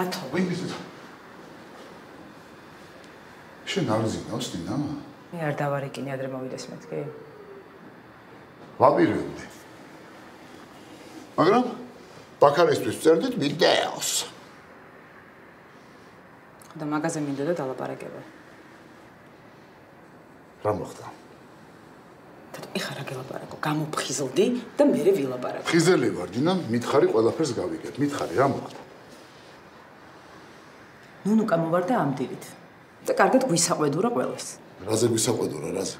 რატო? ვინ ის? შენ არ ზინავს დინა? მე არ დავარეკინე ადრე მოვიდეს მეთქი. ვაპირებდი. მაგრამ ბაქალისთვის წერდით ვიდეოს. და მაღაზე მინდოდა დალაპარაკება. რა მოხდა? და ეხა რა გელაპარაკო? გამოფხიზლდი და მე ვილაპარაკო. ხიზელი ვარ, დინა, მითხარი ყველაფერს გავიგებ. მითხარი რა მოხდა? ნუნუკა მოვარდა ამ დილით. და კარგად გვისაყვედურა ყველას. რაზე გვისაყვედურა, რაზე?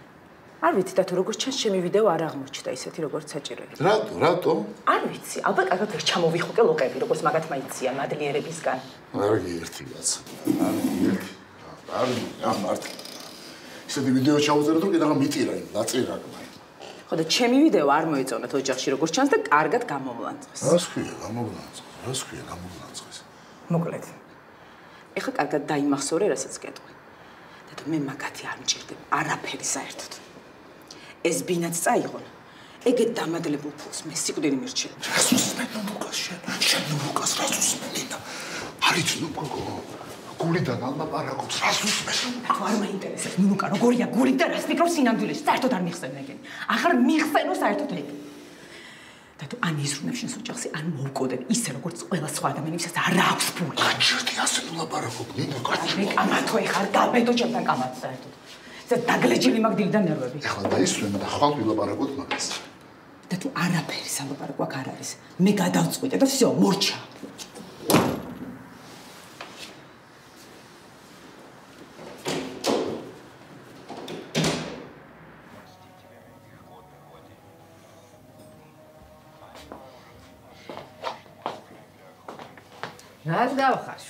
არ ვიცი და თუ როგორ ჩანს ჩემი ვიდეო არ აღმოჩნდა ისეთი როგორც საჭირო იყო. რატო, რატო? არ ვიცი, ალბათ კარგად ვერ ჩამოვიხოკე ლოკები, როგორც მაგათ მაიცია მადლიერებისგან. არ გიერთი რაც. არ გიერთი. არ ამ მარტო. ისეთი ვიდეო ჩაუწერე თუ კიდევ მიტირა იმ ნაწილაკმა. ხო და ჩემი ვიდეო არ მოეწონათ ოჯახში როგორც ჩანს და კარგად გამოვლანძღეს. რას ქვია გამოვლანძღეს? რას ქვია გამოვლანძღეს? მოკლედ. ეხლა კარგად დაიმახსოვრე, რასაც გეტყვი. და თუ მე მაგათი არ მჭირდება, არაფერი საერთოდ. ეს ბინაც წაიღონ. ეგეთ დამადლებულ ფულს მე სიკვდილი მირჩევ. რას უსმენ ნუკას შენ? შენ ნუკას რას უსმენ? არით ნუკო? გულიდან ალაპარაკობ, რას უსმენ? თუ არ მაინტერესებს ნუკა როგორია გული და რას ფიქრობს სინამდვილეში? საერთოდ არ მიხსენ ეგენი. ახლა მიხსენო საერთოდ ეგ. და თუ ან ისრუნებ შენს ოჯახს, ან მოუკოდებ ისე როგორც ყველა სხვა ადამიანებსაც არ აქვს ფული. გაჩერდი ასე ლაპარაკობ, ნინო, გაჩერდი. მე კამათო ეხარ დაბედო ჩემთან კამათს საერთოდ. და დაგლეჯილი მაგ დილიდან ნერვები. ეხლა დაისვენ და ხვალ ვილაპარაკოთ მაგას. და თუ არაფერი სალაპარაკო აქ არ არის, მე გადავწყვიტე და всё, მორჩა.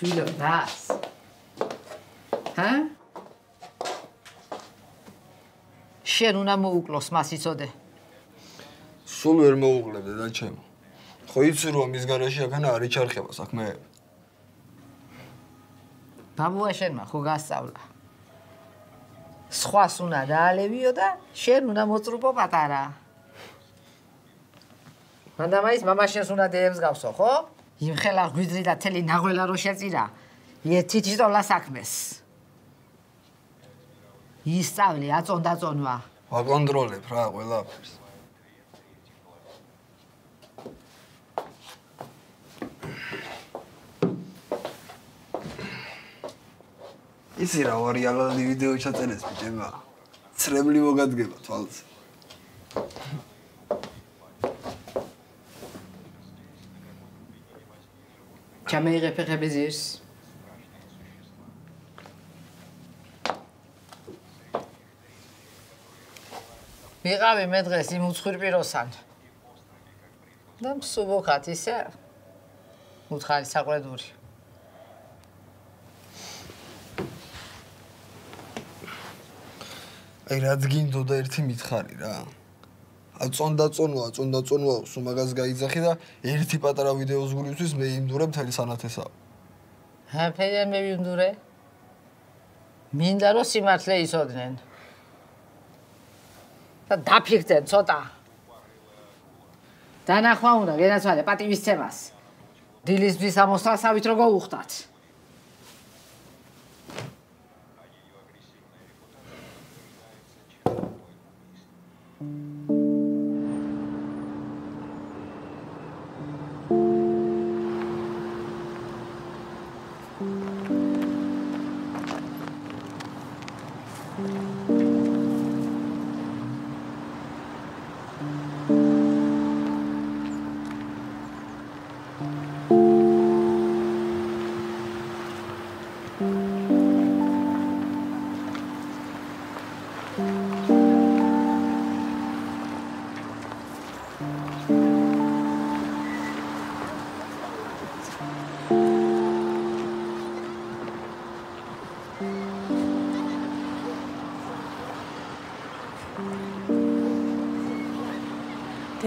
ცვლილობას. ჰა? შენ უნდა მოუკლოს მას იწოდე. სულ ვერ მოუკლებ და ჩემო. ხო იცი რომ მის garaში აქ არ იჩარხება საქმეები. ბაბუა შენმა ხო გასწავლა. სხვას უნდა დაალევიო და შენ უნდა მოწრუბო პატარა. მანდამაის მამა შენს უნდა დეებს გავსო, ხო? იმ ხელა გვიძრი და თელი ნაღველა რო შეწირა. ერთი ჩიტოლა საქმეს. ისწავლე აწონდა წონვა. ვაკონტროლებ რა ყველაფერს. ისი რა ვარი ალალი ვიდეო ჩაწერეს ბიჭებმა. ცრემლი მოგადგება თვალს. ჩამეიღე ფეხები ზირს. ვიყავი მე დღეს იმ უცხურ პიროსან. და მსუბუქად ისე უთხარი საყვედური. აი რაც გინდოდა ერთი მითხარი რა. აწონდა წონვა, აწონდა წონვა, სულ მაგას გაიძახი და ერთი პატარა ვიდეოს გულისთვის მე იმდურე მთელი სანათესა. ჰა, ფერე მე ვიმდურე. მინდა რომ სიმართლე ისოდნენ. და დაფიქრდნენ ცოტა. დანახვა უნდა გენაცვალე პატივისცემას. დილისთვის ამოსასავით როგორ უხდათ? დილამში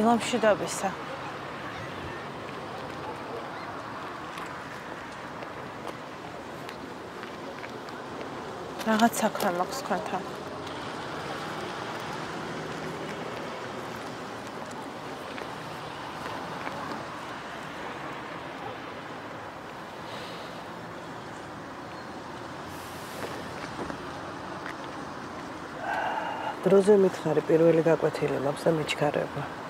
დილამშვიდობისა. რაღაც საქმე მაქვს თქვენთან. დროზე მითხარი პირველი გაკვეთილი მაქვს და მიჩქარება.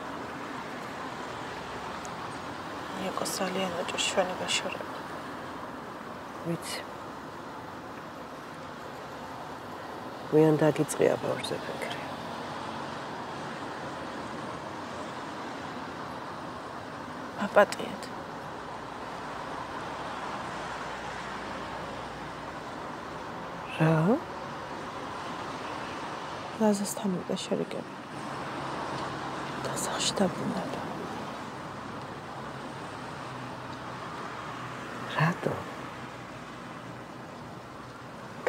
ძალიან აჭრშვენი გაშორება. ვიცი. ვიან დაგიწია ბავშვზე ფიქრი. აპატიეთ. რა? ლაზასთან უნდა შერიგება. დასახში დაბრუნება. რატო?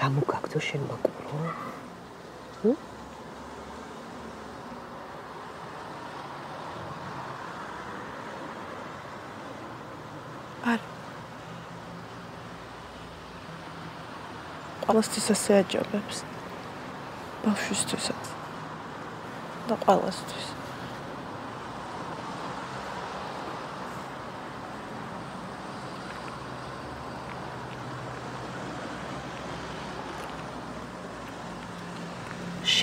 გამოგაგდო შენ მოკურო? ჰუ? არ ყველასთვის ასე აჯობებს. ბავშვისთვისაც და ყველასთვის.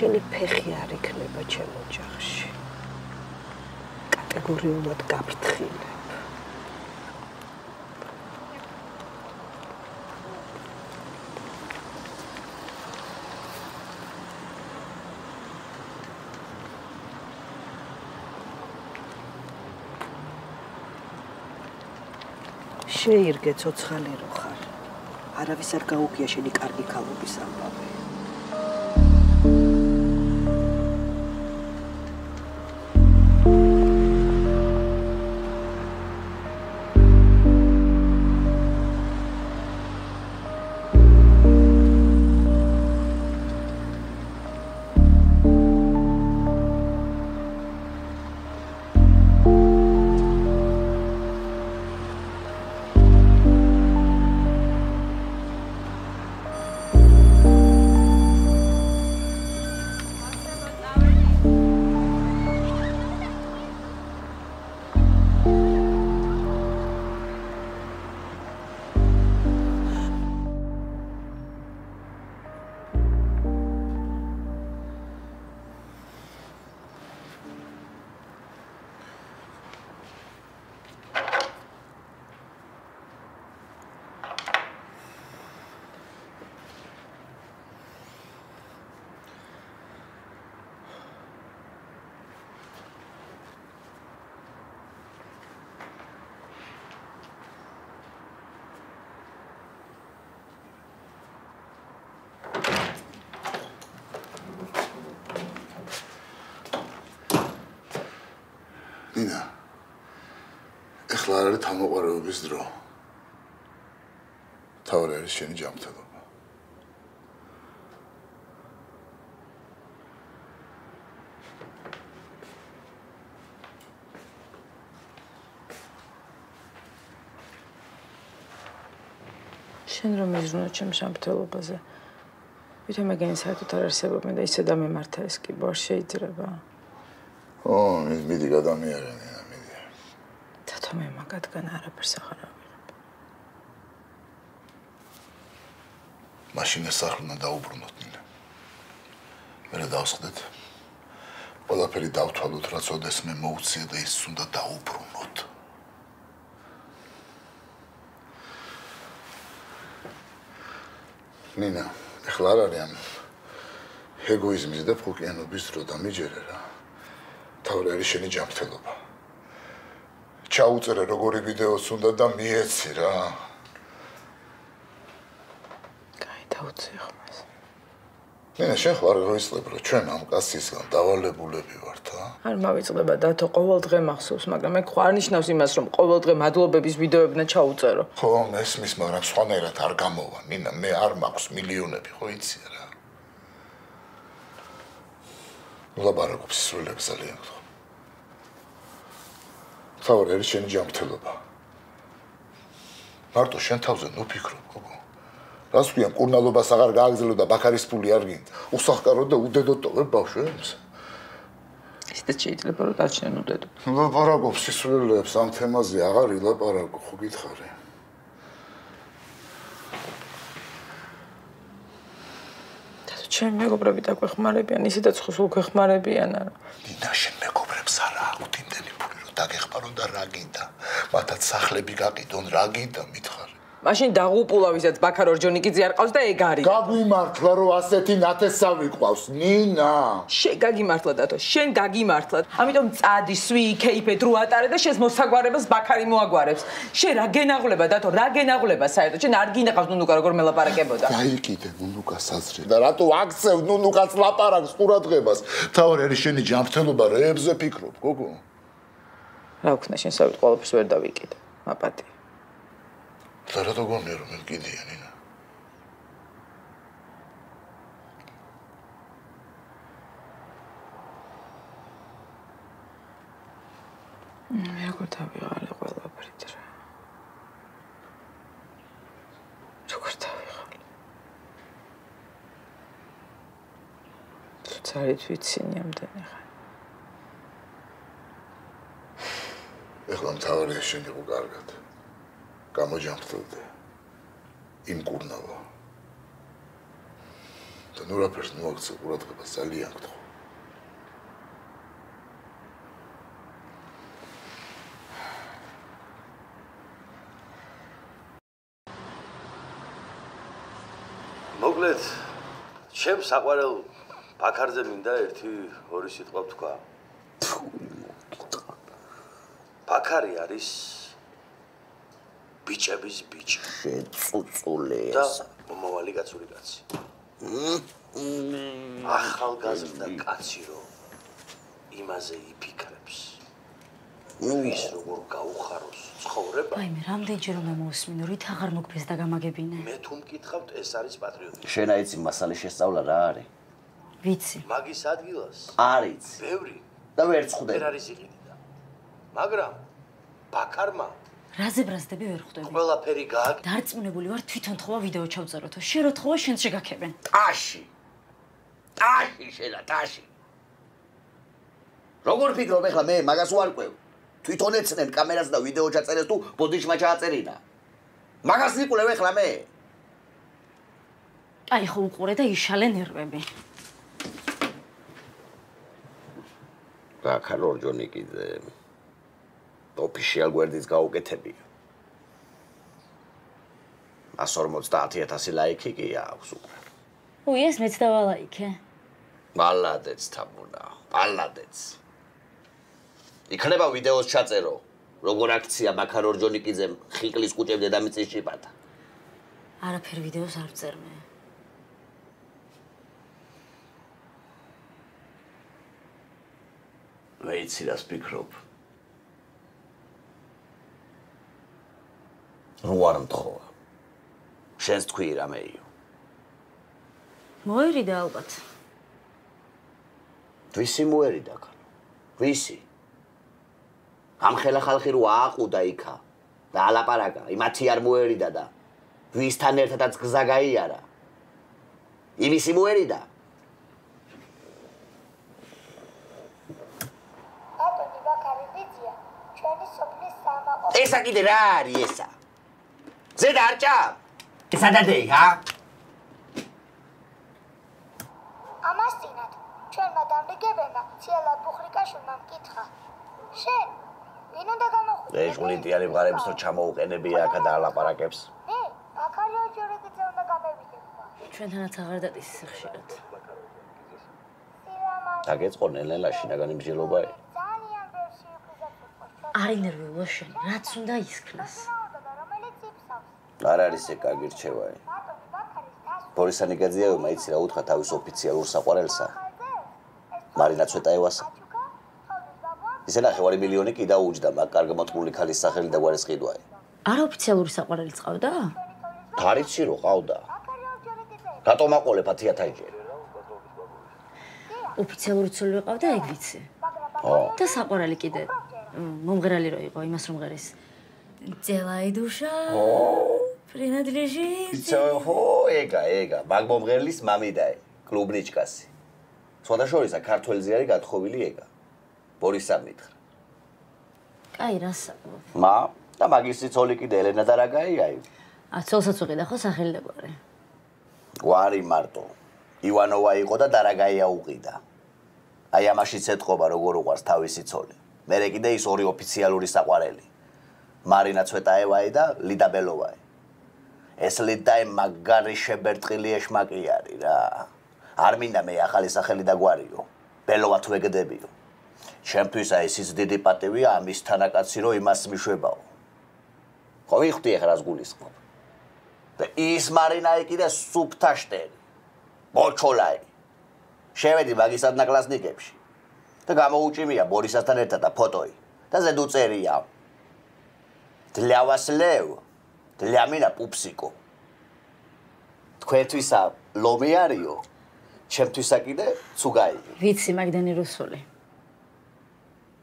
შენი ფეხი არ იქნება ჩემ ოჯახში. კატეგორიულად გაფრთხილებ. შეირგე ცოცხალი რო ხარ. არავის არ გაუგია შენი კარგი ქალობის ამბავი. ნინა ეხლა არ არის თამოყარების დრო. თავი არის შენი ჯანმრთელობა. შენ რომ მიზნო ჩემ სამფრთხილობაზე ვითომ ეგენი საერთოდ არ არსებობენ და ისე დამემართა ეს კი ბორ შეიძლება ო მიდი გადამიარე მიდი თათო მე მაგათგან არაფერს ახარ ავიღებ მაშინ ეს სახლნა დაუბრუნოთ ნინა მე დავსხდეთ. ყველაფერი დავთვალოთ რაც ოდეს მე მოუწია და ის უნდა დაუბრუნოთ. ნინა ეხლა არ არის ამ ეგოიზმის და ფულკიანობის დრო დამიჯერე რა თავი არის შენი ჯანმრთელობა. ჩაუწერე როგორი ვიდეოც უნდა და მიეცი რა. კაი დაუწე ხმას ნინა შენ ხარ როისლებ რომ ჩვენ ამ კაცისგან დავალებულები ვართ ა? არ მავიწყდება დათო ყოველ დღე მახსოვს მაგრამ ეგ ხო არ ნიშნავს იმას რომ ყოველ დღე მადლობების ვიდეოებნა ჩაუწერო. ხო მესმის მაგრამ სხვანაირად არ გამოვა. ნინა მე არ მაქვს მილიონები ხო იცი რა ლაბარაკობს სულებს ძალიან ხო თავი არის შენი ჯანმრთელობა. მარტო შენ თავზე ნუ ფიქრობ გოგო. რას ქვია კურნალობას აღარ გააგზელო და ბაქარის ფული არ გინდა უსახკარო და უდედო ტოვებ ბავშვებს ისეთ შეიძლება რომ დარჩნენ უდედო. ლაპარაკობს სისულელებს ამ თემაზე აღარ ილაპარაკო ხო გითხარი ჩემი მეგობრები დაგვეხმარებიან, ისედაც ხო სულ გვეხმარებიან არა. ნინა შენ მეგობრებს არა აქვთ იმდენი ფული რომ დაგეხმარონ და რა გინდა მათაც სახლები გაკიდონ რა გინდა მითხარ მაშინ დაღუპულა ვისაც ბაქარ ორჯონიკიძე არ ყავს და ეგ არის. გაგვიმართლა რომ ასეთი ნათესავი ყავს ნინა შენ გაგიმართლა დათო, შენ გაგიმართლა. ამიტომ წადი, სვი, კეიფე დრო ატარე და შენს მოსაგვარებას ბაქარი მოაგვარებს. შენ რა გენაღლება დათო, რა გენაღლება საერთოდ? შენ არ გინახავს ნუნუკა როგორ მელაპარაკებოდა. გაიკიდე ნუნუკას აზრი და რატო აქცევ ნუნუკას ლაპარაკს ყურადღებას თავი არის შენი ჯანმრთელობა რეებზე ფიქრობ გოგო რა ვქნა შენ საერთოდ ყველაფერს ვერ დავიკიდე. მაპატი. და რატო გონია რომ მე მკიდია ნინა მე როგორ დავიღალე ყველაფრით რა. როგორ დავიღალე? ცარით ვიცინი ამდენი ხანი. ეხლა მთავარია შენ იყო კარგად გამოჯანმრთელდე იმ კურნავა და ნუ რაფერს მოაქცე ყურადღებას ძალიან გთხოვ. მოკლედ ჩემ საყვარელ ბაქარზე მინდა ერთი ორი სიტყვა ვთქვა ბაქარი არის ბიჭების ბიჭი. შეწუწულია. და მომავალი კაცური კაცი. ახალგაზრდა კაცი რომ იმაზე იფიქრებს. ის როგორ გაუხაროს? ცხოვრება? აი მე რამდენჯერ რომ მომოსმინო რით აღარ მოგფეს და გამაგებინე? მე თუ მკითხავთ ეს არის პატრიოტიზმი შენ აიცი მასალის შესწავლა რა არის? ვიცი. მაგის ადგილას. არის ბევრი. და ვერ ხვდები ვერ არის იყიდიდა. მაგრამ ბაქარმა რაზე ბრაზდები ვერ ხვდები? ყველაფერი გააკ დარწმუნებული ვარ თვითონ თხოვა ვიდეო ჩავწეროთო შენ რო თხოვა შენ შეგაქებენ. ტაში! ტაში შელა ტაში! როგორ ფიქრობ ეხლა მე მაგას უარკვევ? თვითონ ეცნენ კამერას და ვიდეო ჩაწერეს თუ ბოდიშმა ჩააწერინა? მაგას ნიკულევ ეხლა მე? აი ხო უყურე და იშალე ნერვები. ბაქარ ორჯონიკიძე ოფიციალ გვერდից გაუკეთებია. 150000 ლაიქი კი აქვს უკვე. უი ეს მეც დავალაიქე ბალადეც თამუნა ბალადეც იქნება ვიდეოს ჩაწერო როგორ აქცია ბაქარ ორჯონიკიძემ ხიკლის კუჭებ დედამიწის ჭიპათა არაფერ ვიდეოს არ წერმე მეიცი რას ფიქრობ რო არ მთხოვა. შენს თქვი რამეიო მოერიდა ალბათ. ვისი მოერიდა კანო ვისი? ამ ხელა ხალხი რო ააყუდა იქა და ალაპარაკა იმათი არ მოერიდა და ვისთან ერთადაც გზა გაიარა. იმისი მოერიდა? ესა კიდე რა არის ესა? ზედა არ ჭა? ესა დადეი, ჰა? ამას წინათ ჩვენმა დამრიგებელმა ციალა ბუხრიკაშვილმა მკითხა. შენ ვინ უნდა გამოხვიდე? ეს გულიტიანი ბღარებს რო ჩამოუყენებია აქა და ალაპარაკებს. მე აკარიო ჯორეკიძე უნდა გამევიდება. ჩვენთანაც აღარ დადის ხშირად. დაგეწყო ნელ-ნელა შინაგანი მსჯელობაა. არი ნერვიულო შენ, რაც უნდა ისქნას. არ არის ეგ კარგი რჩევაი. ბორისა ნიგაძიევმა იცი რა უთხრა თავის ოფიციალურ საყვარელსა. მარინა ცვეტაევასა. ისე ნახევარი მილიონი კი დაუჯდა მაგ კარგ მოთმული ქალის სახელი და გვარის ყიდვაი. არა ოფიციალური საყვარელი წავდა? თარიცი რო ყავდა. რატომ აყოლებ 10000-ჯერ? ოფიციალური ცოლი ვიყავდა ეგ ვიცი. ო. და საყვარელი კიდე მომღერალი რო იყო იმას რომ ღერის. ძელაი დუშა. ო. принадлежит. იცო, ხო, ეგა, ეგა, მაგ მომღერლის მამიდაი, კლუბნიჩკასი. სხვადასხვაისა ქართველზე არის გათხოვილი ეგა. ბორისა მითხრა. კაი, რასაკვირ. მა და მაგისი ცოლი კიდე ელენა დარაგაი აი. აცოლსაც უყიდა ხო სახელი და გვარი. გვარი მარტო. ივანოვა იყო და დარაგაია უყიდა. აი ამაშიც ეთყობა როგორ უყარს თავისი ცოლი. მერე კიდე ის ორი ოფიციალური საყვარელი. მარინა ცვეტაევაი და ლიდა ბელოვაი. ეს ლედაი მაგარი შებერტყილია შმაკიარი რა. არ მინდა მე ახალი სახელი დაგვარიო. ბელოვა თუ ეგდებიო. ჩემთვის აი სიც დიდი პატივია ამის თანაკაცი რომ იმას მიშვებაო. ხო ვიხდი ახლა რას გულისხმობ? და ის მარინაი კიდე სუფთაშტერი. ბოჩოლაი. შევედი მაგისად ნაკლასნიკებში. და გამოუჭიმია ბორისასთან ერთად და ფოტოი. და ზედ უწერია. დლავას ლევ для меня пупсико. თქვენთვისა ლომი არისო. ჩემთვისა კიდე ცუგაი. ვიცი მაგდენი რუსული.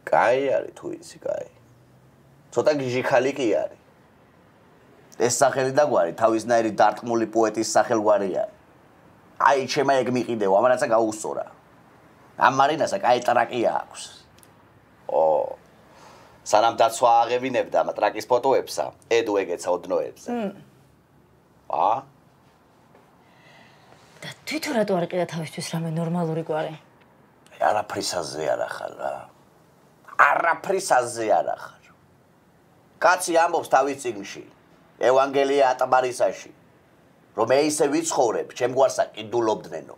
კაი არის თუ იცი კაი. ცოტა გიჟიქალი კი არის. ეს სახელი დაგვარი თავისნაირი დარტყმული პოეტის სახელგვარია. აი ჩემა ეგ მიყიდეო, ამანაცა გაუსწორა. ამ მარინასა კაი ტრაკი აქვს. ო სანამ დაცვა აღევინებდა ამ ტრაკის ფოტოებსა, ედუ ეგეცა ოდნოებზე. ა? და თვითონ რატო არ ყიდა თავისთვის რამე ნორმალური გვარი? არაფრისაზე არ ახალ რა. არაფრისაზე არ ახალ. კაცი ამბობს თავის წიგნში. ევანგელია ატბარისაში რომ მე ისე ვიცხოვრებ ჩემ გვარსა კიდულობდნენო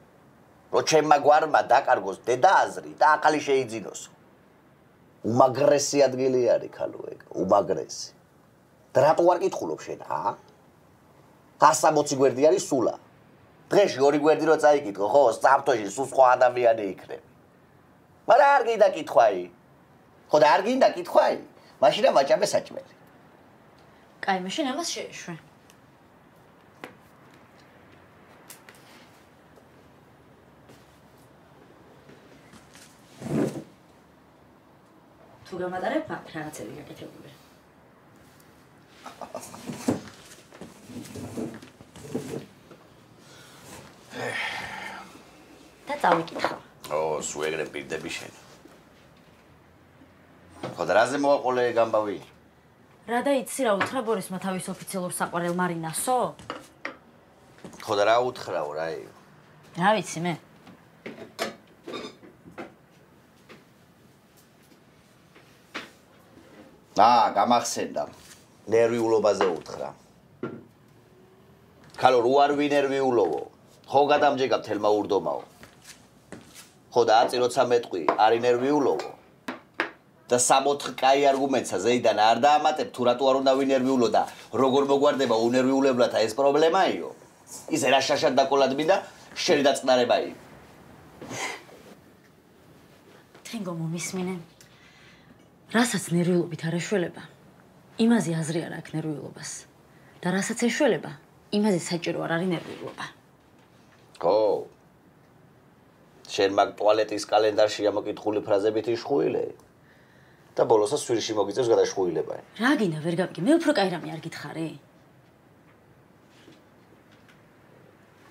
რომ ჩემმა გვარმა დაკარგოს დედააზრი და ახალი შეიძინოს უმაგრესი ადგილი არის ქალო ეგ უმაგრესი. დრატო არ კითხულობ შენ ა 160 გვერდი არის სულა. დღეში ორი გვერდი რო წაიკითხო ხო საფრთხეში სულ სხვა ადამიანი იქნები მაგრამ არ გინდა კითხვაი. ხო და არ გინდა კითხვაი? მაშინ ამაჭამე საჭმელი. კაი, მაშინ ამას შეეშვე. თუ გამატარებ, რაღაცები გაკეთებული. და წავიკითხო. ო, სუეგრე პირდები შენ. ხო და რაზე მოაყოლე გამბავი? რა დაიცი რა უთხრა ბორისმა თავის ოფიციალურ საყვარელ მარინასო? ხო და რა უთხრაო რა ი? რა ვიცი მე? აა, გამახსენდა. ნერვიულობაზე უთხრა. ქალო, რო არ ვინერვიულობო? ხო გადამჯეკა თელმა ურდომაო. ხო და აწი როცა მეტყვი, არ ინერვიულობო? და 64 კაი არგუმენტსა ზეიდან არ დაამატებ თუ რატო არ უნდა ვინერვიულო და როგორ მოგვარდება უნერვიულებლათა ეს პრობლემაიო ის რა შაშად დაკოლად მინდა შერი დაწყნარებაი თენგო მომისმინე რასაც ნერვიულობით არ ეშველება იმაზე აზრი არ აქვს ნერვიულობას და რასაც ეშველება იმაზე საჭირო არ არის ნერვიულობა გო შენ მაგ ტუალეტის კალენდარში ამოკითხული ფრაზებით იშხუილე და ბოლოსაც სვირში მოგიწევს გადაშხუილება. რა გინდა ვერ გავიგე, მე უფრო კაი რამე არ გითხარი?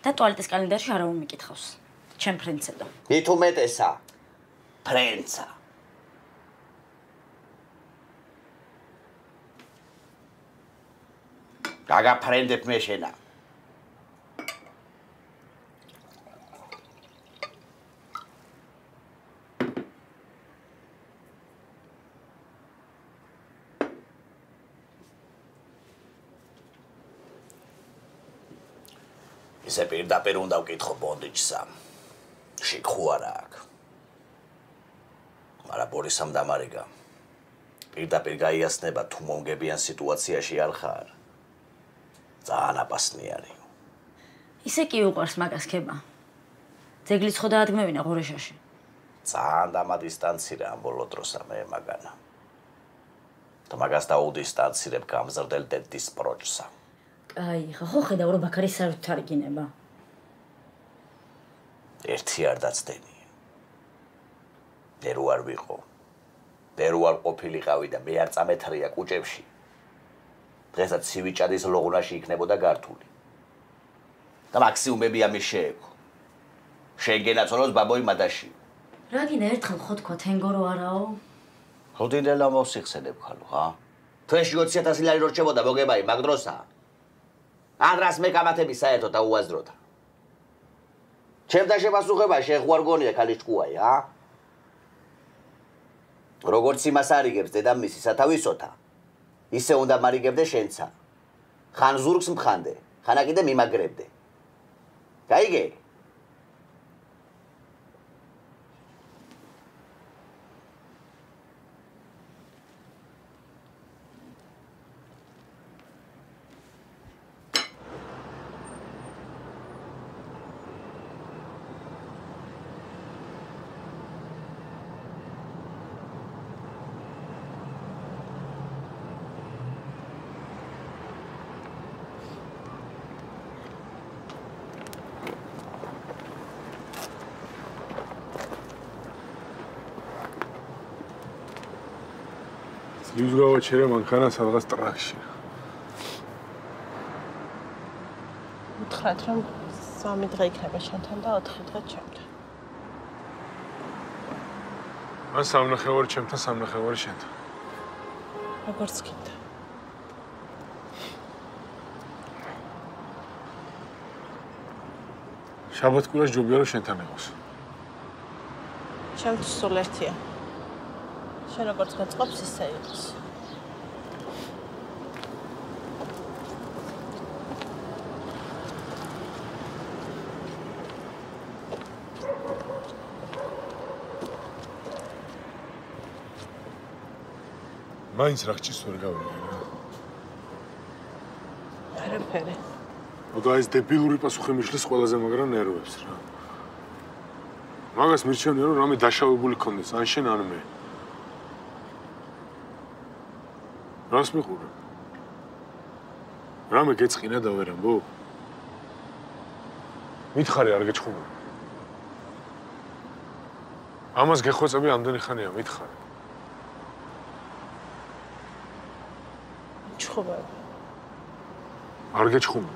და ტუალეტის კალენდარში არა უმიკითხავს. ჩემ ფრენცედო. მით უმეტესა. ფრენცა. გაგა ფრენდებ მე შენა. ისე პირდაპირ უნდა ვკითხო ბონდიჩსა. შიქუ არა აქ. მარა ბორისამ დამარიგა. პირდაპირ გაიასნება თუ მომგებიან სიტუაციაში არ ხარ. ძალიან აპასნიარი. ისე კი უყარს მაგას ხება. ძეგლიც ხო დაადგმევინა ღორეშაში. ძალიან დამადისტანცირე ამ ბოლო დროსა მე მაგანა. და მაგას დაუდისტანცირებ გამზრდელ დედის პროჭსა. აი, ხო ხედავ რომ ბაქარი საერთოდ არ იგინება. ერთი არ დაცდენი. დერო არ ვიყო. დერო არ ყოფილიყავი და მე არ წამეთრია კუჭებში. დღესაც ცივიჭადის ლოღუნაში იქნებოდა გართული. და მაქსიმუმები ამის შეექო. შეგენაცოლოს ბაბოი მადაში. რა გინდა ერთხელ ხო თქვა თენგო რო არაო? ხოდინელა მოსიხსენებ ხალო, ხა? თვეში 20000 ლარი რო რჩებოდა მოგებაი მაგ დროსა. ან რას მე გამათები საერთოდ და უაზროთ. ჩემთან შეპასუხება შეხვარგონია ქალის ჭკუაი, ა? როგორც იმას არიგებს დედამისი სათავისოთა, ისე უნდა მარიგებდე შენცა. ხან ზურგს მხანდე, ხანა კიდე მიმაგრებდე. გაიგე? ძლივს გავაჩერე მანქანა სადღაც ტრაქში. უთხრათ რომ სამი დღე იქნება შენთან და 4 დღე ჩემთან. მან სამნახევარი ჩემთან, სამნახევარი შენთან. როგორც გინდა. შაბათკურას ჯობია რომ შენთან იყოს. ჩემთვის სულ ერთია. შენ როგორც გაწყობს ისე იყოს. მაინც რა ხჭის ვერ გავიგე რა. არაფერი. მოდა ეს დებილური პასუხი მიშლის ყველაზე მაგრა ნერვებს რა. მაგას მირჩევნია რომ რამე დაშავებული კონდეს, ან შენ ან მე. რას მიყურე? რამე გეწყინა და ვერ ამბო? მითხარი არ გეჩხუბო. ამას გეხვეწები ამდენი ხანია, მითხარი. ჩხუბები. არ გეჩხუბო.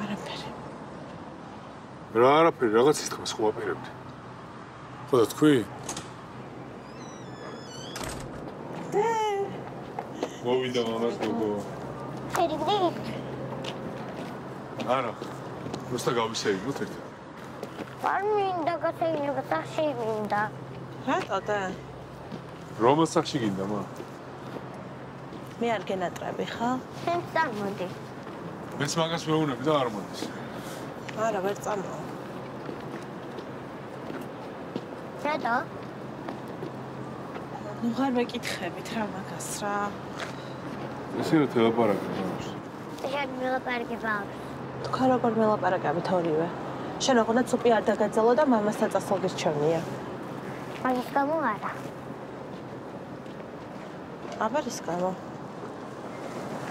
არაფერი. რა არაფერი, რაღაცის თქმა სხვა პირებდი. ხო და თქვი? მოვიდა მამას გოგო. ფერიგდი. არა. რუსთა გავისეირნოთ ერთად. არ მინდა გასეირნება, სახში მინდა. რატო და? რომელ სახში გინდა მა? მე არ გენატრები ხა? შენ წამოდი. მეც მაგას მეუბნები და არ მოდის. არა, ვერ წამო. რატო? ნუ ხარ მეკითხებით რა მაგას რა. ესე რა თელაპარაკი მაქვს. შენ მელაპარაკი ბავს. თქვა როგორ მელაპარაკებით ორივე. შენ ოღონდ სუპი არ დაგაძალო და მამასთან წასულ გირჩევნია. მაგის გამო არა. აბარის გამო.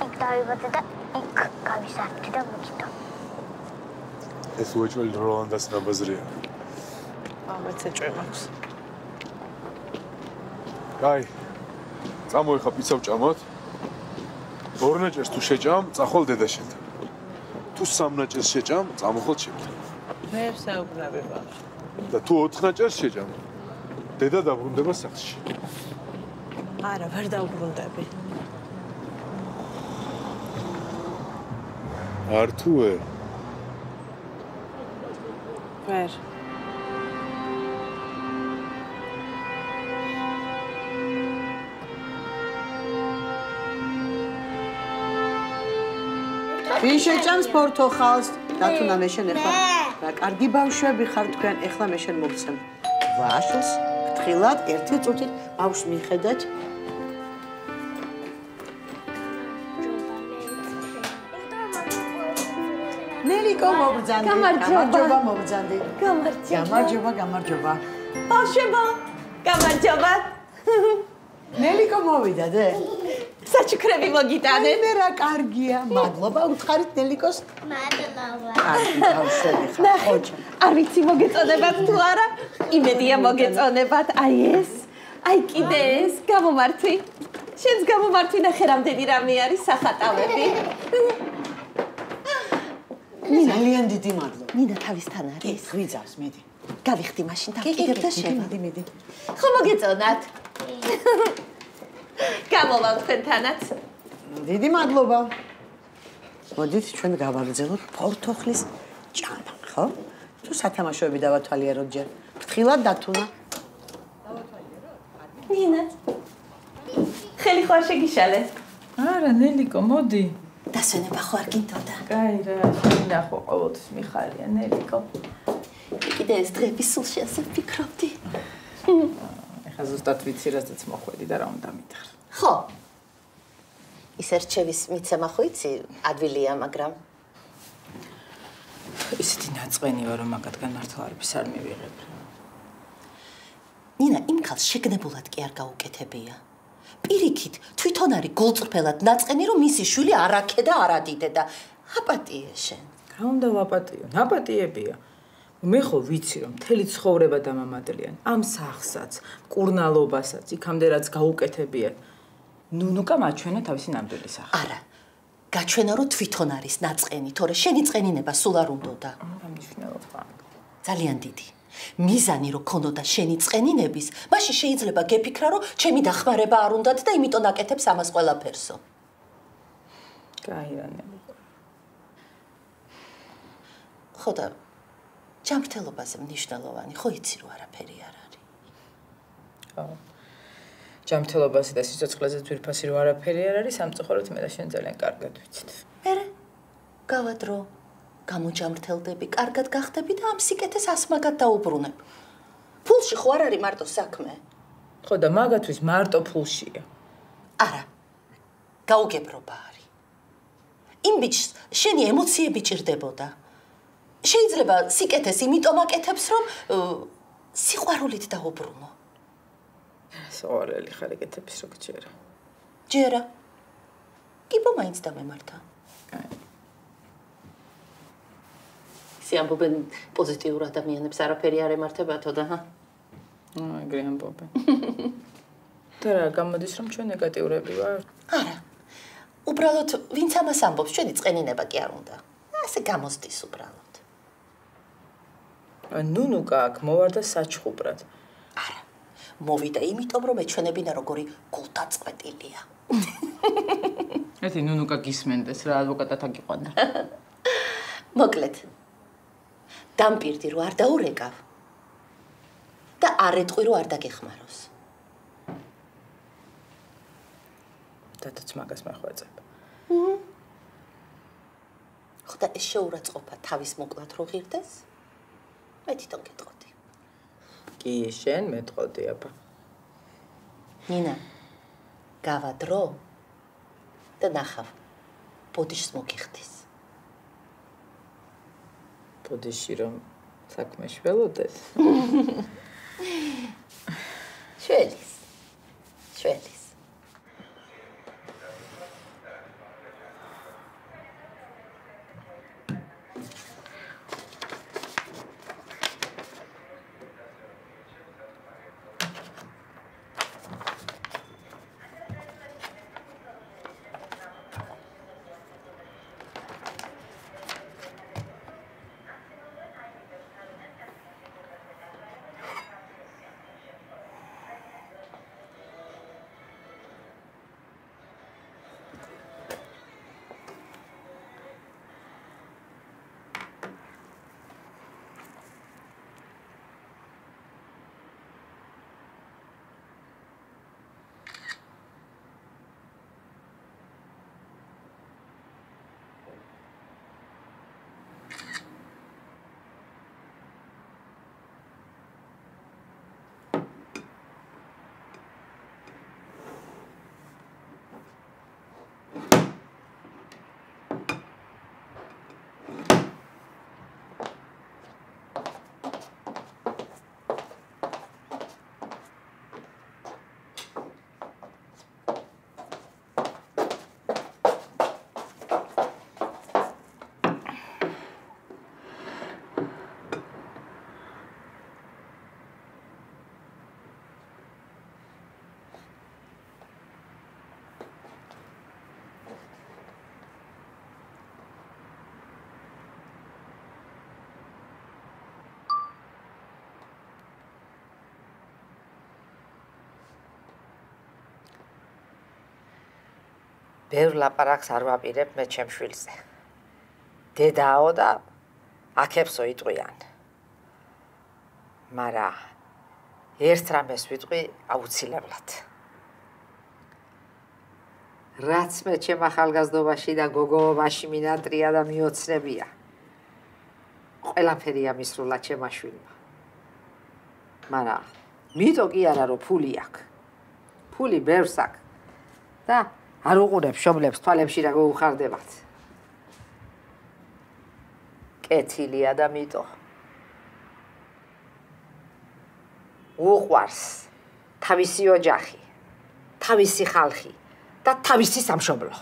იქ დავიბადე და იქ გავისარჩი და მოგიდო. ეს უეჭველი როლანდას ნაბაზრია. ამეც ეჭვი მაქვს. კაი. წამოიხა პიცა ვჭამოთ. ორნაჭერს თუ შეჭამ, წახვალ დედაშენთან. თუ სამნაჭერს შეჭამ, წამოხვალ ჩემთან. მე ვსეუბნები ბავშვ. და თუ ოთხნაჭერს შეჭამ, დედა დაბრუნდება სახლში. არა, ვერ დაუბრუნდები. არ თუ ვერ. ვინ შეჭამს ფორთოხალს? დათუნა მე შენ ეხლა? რა კარგი ბავშვები ხარ თქვენ. ეხლა მე შენ მოგცემ. ვაშლს ფრთხილად ერთი წუთით ბავშვს მიხედეთ. ნელიკო მოგძანდი. გამარჯობა მოგძანდი. გამარჯობა. გამარჯობა გამარჯობა. ბავშვებო გამარჯობა. ნელიკო მოვიდა დე საჩუქრები მოგიტანე მე რა კარგია მადლობა უთხარით ნელიკოს მადლობა. კარგი ბავშვები ხარ ხოჭა არ ვიცი მოგეწონებათ თუ არა იმედია მოგეწონებათ აი ეს აი კიდე ეს გამომართვი შენს გამომართვი ნახე რამდენი რამე არის სახატავები ძალიან დიდი მადლობა მინდა თავისთან არის ღვიძავს მიდი გავიხდი მაშინ და კი, კი, კიდევ და კი, შენ მიდი მიდი ხო მოგეწონათ გამოვალ თქვენთანაც დიდი მადლობა მოდით ჩვენ გავაგრძელოთ ფორთოხლის ჭამა, ხო? თუ სათამაშოები დავათვალიეროთ ჯერ. ფრთხილად დათუნა. ნინა. ხელი ხო არ შეგიშალე? არა, ნელიკო, მოდი. დასვენება ხო არ გინდოდა? კაი რა, შენახო ყოველთვის მიხარია, ნელიკო. კიდე ეს დღეები სულ შეასე ფიქრობდი. ეხლა ზუსტად ვიცი, რასაც მოხვედი და რა უნდა მითხრა. ხო. ის ერჩევის მიცემა ხო იცი ადვილია, მაგრამ ისეთი ნაწყენიო რომ მაგათგან მართლა არაფერს არ მივიღებ. ნინა იმ ხალს შეგნებულად კი არ გაუკეთებია. პირიქით, თვითონ არის გულწრფელად ნაწყენი რომ მისი შვილი არაქე და არადიდე და აპატიე შენ. რა უნდა ვაპატიო? ნაპატიებია. მე ხო ვიცი რომ მთელი ცხოვრება დამამადლიან ამ სახსაც, კურნალობასაც, იქამდე რაც გაუკეთებია. ნუნუკა მაჩვენა თავისი ნამდვილი სახე. არა. გაჩვენა რომ თვითონ არის ნაწყენი, თორე შენი წენინება სულ არ უნდოდა. რა მნიშვნელობა? ძალიან დიდი. მიზანი რო ქონოდა შენი წენინების, მაშინ შეიძლება გეფიქრა რომ ჩემი დახმარება არ უნდათ და იმიტომ აკეთებს ამას ყველაფერსო. კაი რანე. ხო და ჯანმრთელობაზე მნიშვნელოვანი, ხო იცი რომ არაფერი არ არის. ხო. ჯანმრთელობაზე და სიცოცხლეზე ძვირფასი რო არაფერი არ არის, სამწუხაროდ მე და შენ ძალიან კარგად ვიცით. მერე გავადრო გამოჯამრთელდები, კარგად გახდები და ამ სიკეთეს ასმაგად დაუბრუნებ. ფულში ხო არ არის მარტო საქმე? ხო და მაგათვის მარტო ფულშია. არა. გაუგებრობა არის. იმ ბიჭს შენი ემოციები ჭირდებოდა. შეიძლება სიკეთეს იმიტომ აკეთებს, რომ სიყვარულით დაუბრუნო. სოვალელი ხარ ეკეთებს რო გჯერა. ჯერა. კიბო მაინც დამემართა. კაი. ისე ამბობენ პოზიტიურ ადამიანებს არაფერი არ ემართებათო და ჰა აა ეგრე ამბობენ და რა გამოდის რომ ჩვენ ნეგატიურები ვარ არა უბრალოდ ვინც ამას ამბობს ჩვენი წენინება კი არ უნდა ასე გამოსდის უბრალოდ ნუნუკა აქ მოვარდა საჩხუბრად არა მოვიდა იმიტომ რომ ეჩვენებინა როგორი გულდაწყვეტილია ეთი ნუნუკა გისმენდეს რა ადვოკატად აგიყვანა მოკლედ დამპირდი რომ არ დაურეკავ და არ ეტყვი რომ არ დაგეხმაროს. დადაც მაგას მეხვეწებ. ხოდა ეს შეურაცხყოფა თავის მოკლად რო ღირდეს? მე თვითონ გეტყოდი. კი, შენ მეტყოდი, აბა. ნინა, გავადრო და ნახავ. ბოდიშს მოგიხდის. ბოდიში რომ საქმე შველოდეს. ბევრ ლაპარაკს არ ვაპირებ მე ჩემ შვილზე. დედაო და აქებსო იტყვიან. მარა ერთ რამეს ვიტყვი აუცილებლად. რაც მე ჩემ ახალგაზრდობაში და გოგოობაში მინანტრია და მიოცნებია. ყველაფერი ამისრულა ჩემაშვილმა. მარა მიტო კი არა რომ ფული აქვს. ფული ბევრს აქვს. და არ უყურებ შობლებს თვალებში რა გოუხარდებათ. კეთილია და მიტო. უყვარს თავისი ოჯახი, თავისი ხალხი და თავისი სამშობლო.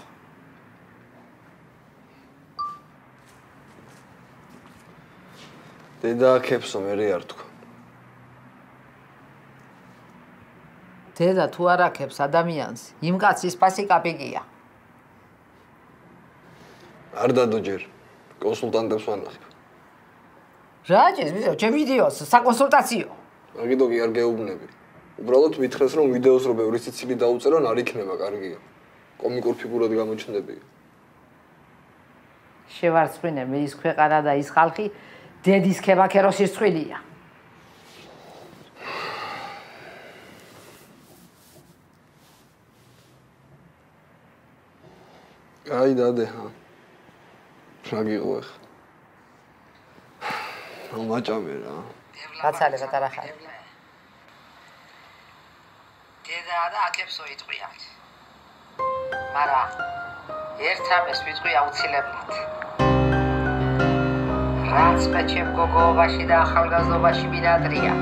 დედა აქებსო მე არ თქვა. დედა თუ არ აქებს ადამიანს, იმ კაცის ფასი კაპიკია. არ დადო ჯერ. კონსულტანტებს ვანახებ. რა ჯერ ვიდეო, ჩემ ვიდეოს საკონსულტაციო. მაგიდო კი არ გეუბნები. უბრალოდ მითხრეს რომ ვიდეოს რო ბევრი სიცილი დაუწერონ არ იქნება კარგია. კომიკურ ფიგურად გამოჩნდებია. შევარცხვინე მე ის ქვეყანა და ის ხალხი დედის ქებაქეროსის წვილია. აი დადე ხა. რა გიყო ხა? მაჭამე რა. კაცალე ბატარახა. დედა და აკებსო იტყვიათ. მარა ერთ ამეს ვიტყვი აუცილებლად. რაც მე ჩემ გოგოობაში და ახალგაზრდობაში მინატრია.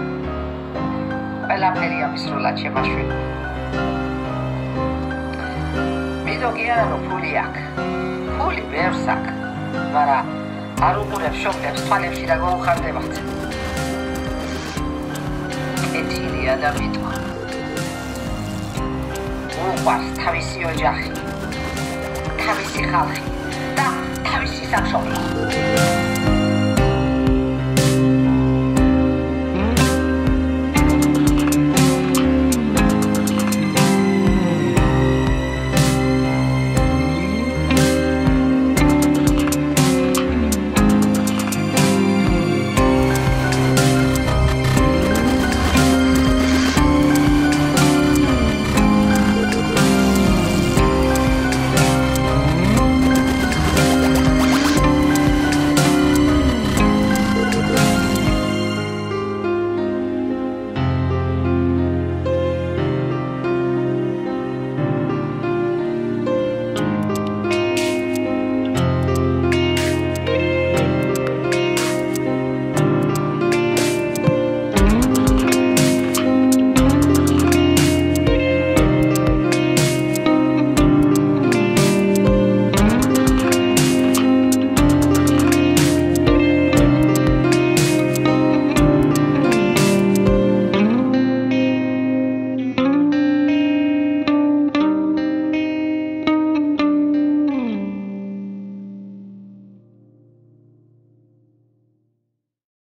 ყველაფერი ამისრულა ჩემაშვილი. მიდო არა რომ ფული აქვს. ფული ბევრს აქვს. მარა არ უყურებ შოქებს თვალებში და გოუხარდებათ. კეთილია და მიტყვა. უყვარს თავისი ოჯახი, თავისი ხალხი და თავისი სამშობლო.